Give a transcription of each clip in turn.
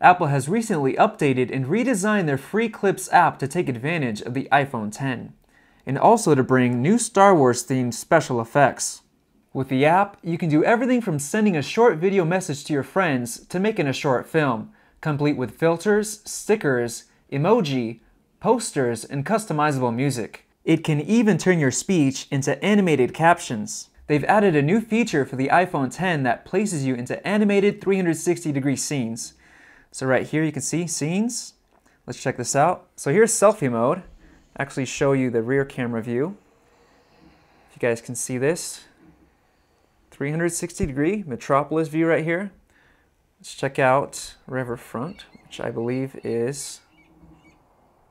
Apple has recently updated and redesigned their Free Clips app to take advantage of the iPhone X, and also to bring new Star Wars themed special effects. With the app, you can do everything from sending a short video message to your friends to making a short film, complete with filters, stickers, emoji, posters, and customizable music. It can even turn your speech into animated captions. They've added a new feature for the iPhone X that places you into animated 360 degree scenes. So right here you can see scenes. Let's check this out. So here's selfie mode. Actually show you the rear camera view. If you guys can see this. 360 degree metropolis view right here. Let's check out Riverfront, which I believe is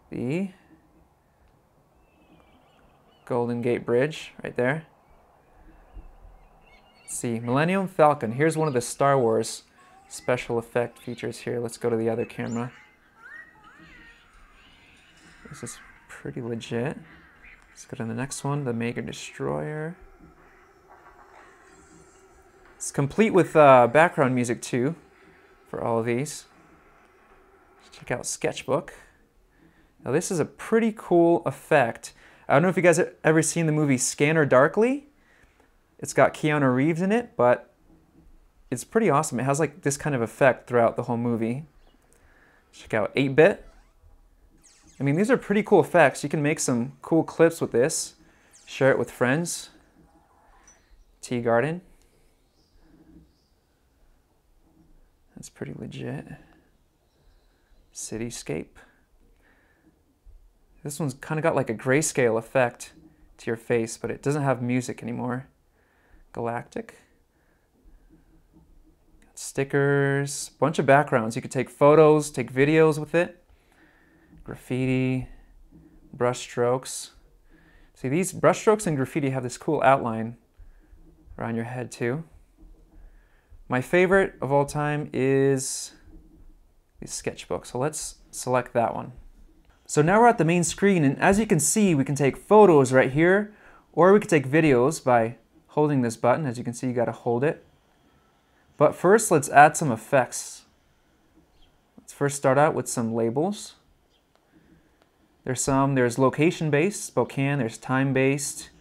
the Golden Gate Bridge right there. Let's see, Millennium Falcon. Here's one of the Star Wars special effect features here. Let's go to the other camera. This is pretty legit. Let's go to the next one, the Mega Destroyer. It's complete with uh, background music too for all of these. Let's check out Sketchbook. Now this is a pretty cool effect. I don't know if you guys have ever seen the movie Scanner Darkly. It's got Keanu Reeves in it, but it's pretty awesome. It has like this kind of effect throughout the whole movie. Check out 8-Bit. I mean, these are pretty cool effects. You can make some cool clips with this. Share it with friends. Tea Garden. That's pretty legit. Cityscape. This one's kind of got like a grayscale effect to your face, but it doesn't have music anymore. Galactic stickers, bunch of backgrounds. You could take photos, take videos with it. Graffiti, brush strokes. See, these brush strokes and graffiti have this cool outline around your head too. My favorite of all time is the sketchbook. So let's select that one. So now we're at the main screen and as you can see, we can take photos right here or we can take videos by holding this button. As you can see, you gotta hold it. But first, let's add some effects. Let's first start out with some labels. There's some, there's location-based, Spokane, there's time-based,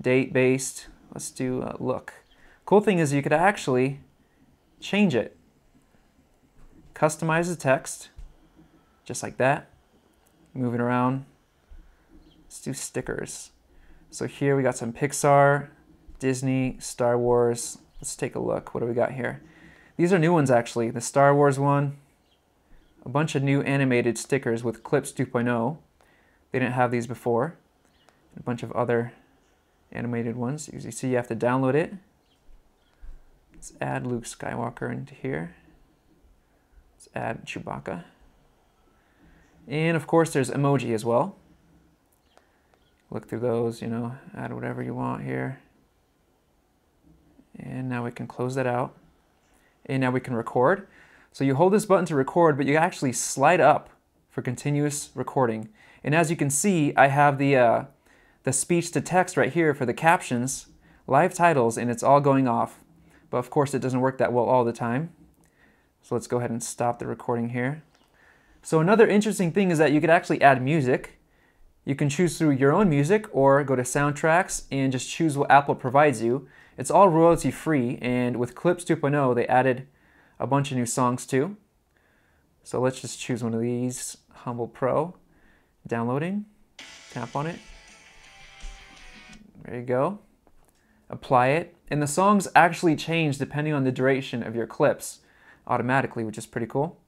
date-based. Let's do a look. Cool thing is you could actually change it. Customize the text, just like that. Move it around. Let's do stickers. So here we got some Pixar, Disney, Star Wars, Let's take a look. What do we got here? These are new ones actually. The Star Wars one, a bunch of new animated stickers with Clips 2.0. They didn't have these before. A bunch of other animated ones. As you see, you have to download it. Let's add Luke Skywalker into here. Let's add Chewbacca. And of course, there's emoji as well. Look through those, you know, add whatever you want here. And now we can close that out. And now we can record. So you hold this button to record, but you actually slide up for continuous recording. And as you can see, I have the, uh, the speech to text right here for the captions, live titles, and it's all going off. But of course, it doesn't work that well all the time. So let's go ahead and stop the recording here. So another interesting thing is that you could actually add music. You can choose through your own music or go to soundtracks and just choose what Apple provides you. It's all royalty free, and with Clips 2.0, they added a bunch of new songs too. So let's just choose one of these, Humble Pro. Downloading, tap on it. There you go. Apply it. And the songs actually change depending on the duration of your clips automatically, which is pretty cool.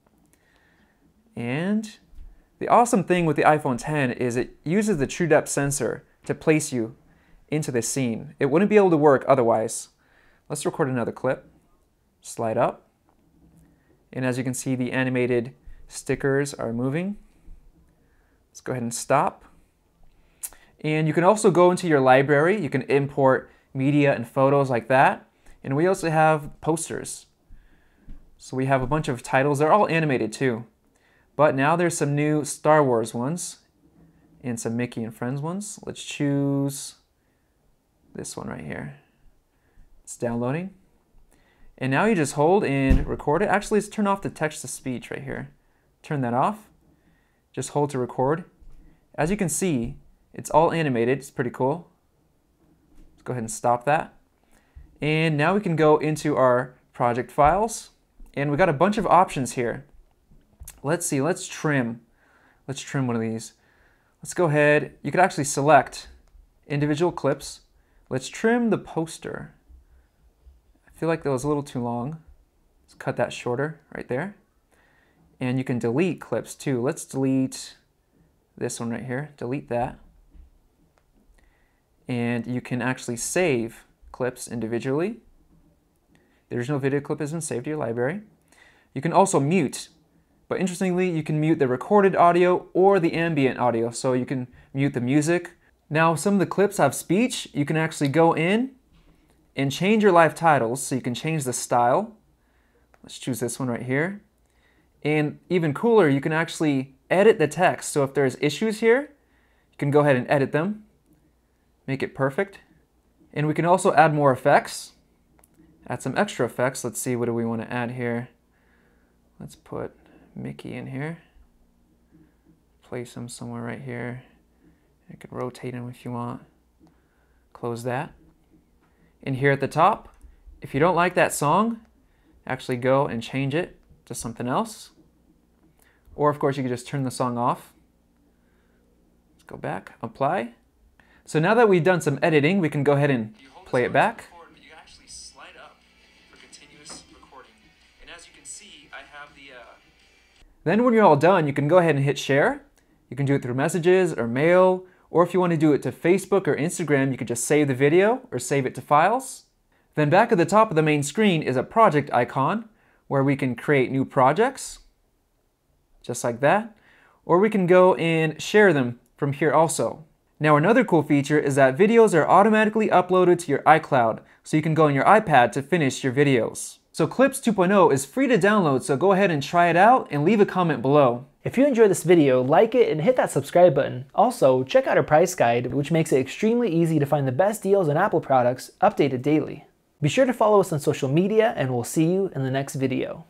And the awesome thing with the iPhone X is it uses the true depth sensor to place you into this scene. It wouldn't be able to work otherwise. Let's record another clip. Slide up. And as you can see, the animated stickers are moving. Let's go ahead and stop. And you can also go into your library. You can import media and photos like that. And we also have posters. So we have a bunch of titles. They're all animated too. But now there's some new Star Wars ones and some Mickey and Friends ones. Let's choose this one right here. It's downloading. And now you just hold and record it. Actually, let's turn off the text to speech right here. Turn that off. Just hold to record. As you can see, it's all animated. It's pretty cool. Let's go ahead and stop that. And now we can go into our project files. And we got a bunch of options here. Let's see, let's trim. Let's trim one of these. Let's go ahead. You could actually select individual clips. Let's trim the poster. I feel like that was a little too long. Let's cut that shorter right there. And you can delete clips too. Let's delete this one right here. Delete that. And you can actually save clips individually. The original video clip isn't saved to your library. You can also mute, but interestingly, you can mute the recorded audio or the ambient audio. So you can mute the music. Now, some of the clips have speech. You can actually go in and change your live titles. So you can change the style. Let's choose this one right here. And even cooler, you can actually edit the text. So if there's issues here, you can go ahead and edit them, make it perfect. And we can also add more effects, add some extra effects. Let's see, what do we want to add here? Let's put Mickey in here. Place him somewhere right here. Rotate him if you want. Close that. And here at the top, if you don't like that song, actually go and change it to something else. Or of course you can just turn the song off. Let's go back, apply. So now that we've done some editing, we can go ahead and play it back. Then when you're all done, you can go ahead and hit share. You can do it through messages or mail, or if you want to do it to Facebook or Instagram, you can just save the video or save it to files. Then back at the top of the main screen is a project icon where we can create new projects just like that. Or we can go and share them from here also. Now another cool feature is that videos are automatically uploaded to your iCloud, so you can go on your iPad to finish your videos. So Clips 2.0 is free to download, so go ahead and try it out and leave a comment below. If you enjoyed this video, like it and hit that subscribe button. Also, check out our price guide, which makes it extremely easy to find the best deals on Apple products updated daily. Be sure to follow us on social media and we'll see you in the next video.